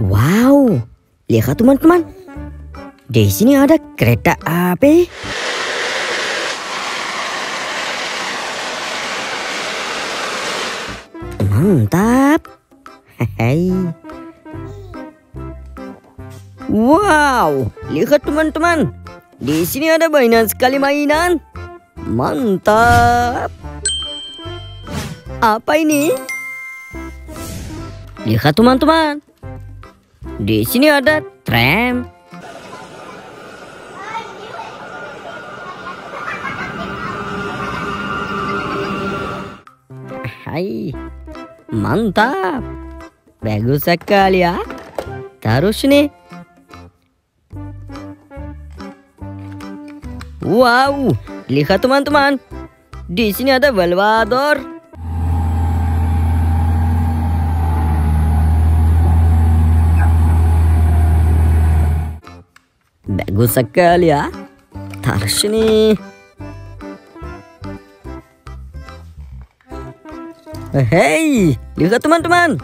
Wow, lihat teman-teman. Di sini ada kereta api. Mantap. Hei. Wow, lihat teman-teman. Di sini ada mainan sekali mainan. Mantap. Apa ini? Lihat teman-teman. Di sini ada tram. Hai. Mantap. Bagus sekali ya. Terus nih. Wow, lihat teman-teman. Di sini ada Valvador. Bagus sekali ya. Taruh sini. Hei, lihat teman-teman.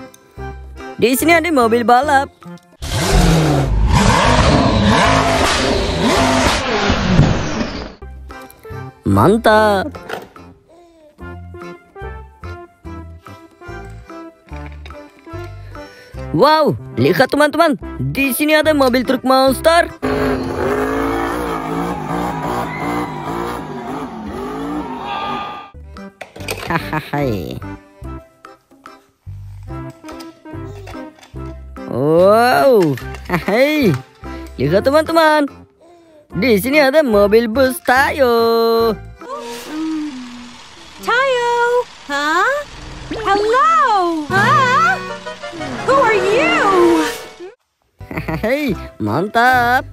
Di sini ada mobil balap. Mantap. Wow, lihat teman-teman. Di sini ada mobil truk monster. Hahaha. Wow, hai, lihat teman-teman. Di sini ada mobil bus Tayo. Tayo, huh? Hello, huh? Who are you? Hei, mantap.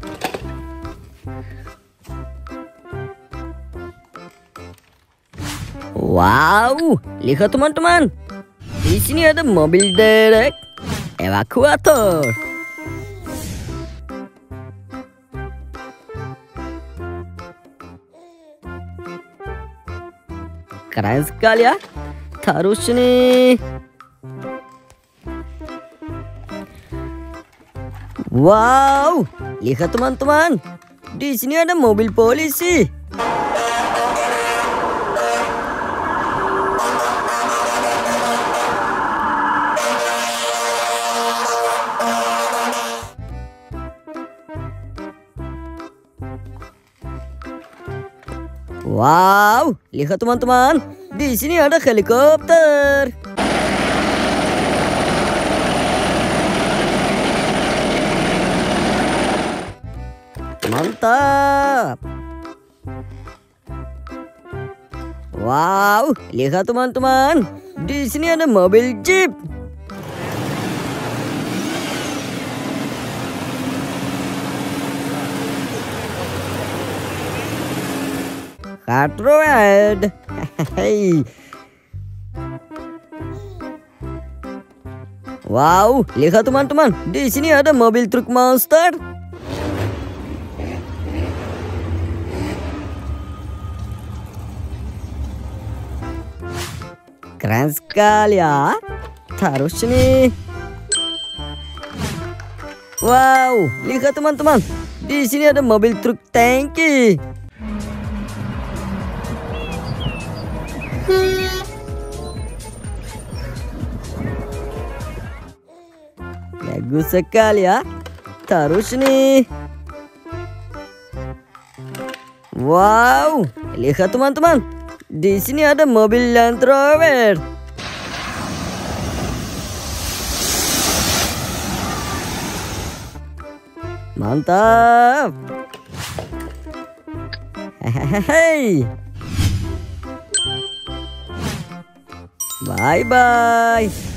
Wow, lihat teman-teman. Di sini ada mobil derek evakuator. Keren sekali ya. Taruh sini. Wow, lihat teman-teman. Di sini ada mobil polisi. Wow, lihat teman-teman. Di sini ada helikopter. Mantap. Wow, lihat teman-teman. Di sini ada mobil jeep. Kart Road. Hey. Wow, lihat teman-teman. Di sini ada mobil truk monster. Keren sekali ya. Taruh sini. Wow, lihat teman-teman. Di sini ada mobil truk tangki. Bagus sekali ya. Taruh sini. Wow, lihat teman-teman. Di sini ada mobil Land Rover. Mantap. Hehehe. Bye-bye!